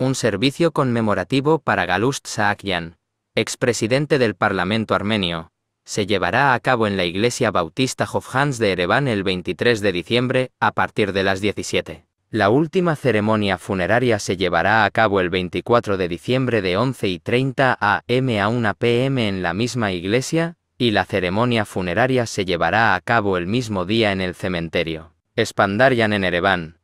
un servicio conmemorativo para Galust Saakyan, expresidente del Parlamento armenio, se llevará a cabo en la iglesia bautista Hofhans de Ereván el 23 de diciembre, a partir de las 17. La última ceremonia funeraria se llevará a cabo el 24 de diciembre de 11 y 30 am a 1 pm en la misma iglesia, y la ceremonia funeraria se llevará a cabo el mismo día en el cementerio. Espandarian en Ereván,